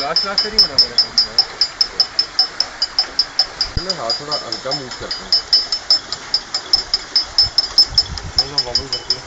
Last last से नहीं होना पड़ा मैं हाथ थोड़ा हल्का मूव करता हूँ। नहीं मैं वॉबल करता